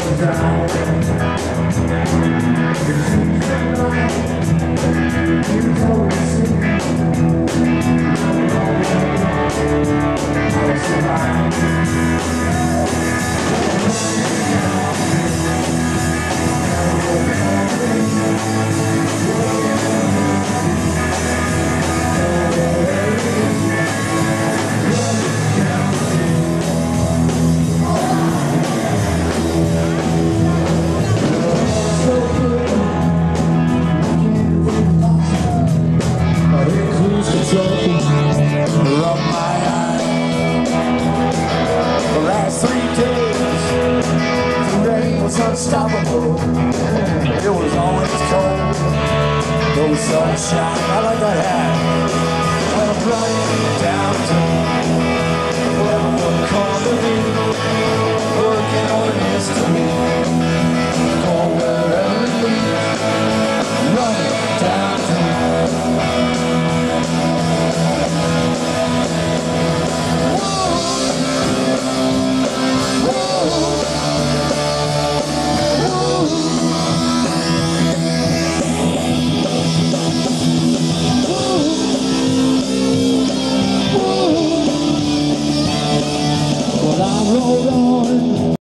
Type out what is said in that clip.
down. unstoppable. It was always cold, no sunshine. I like All right.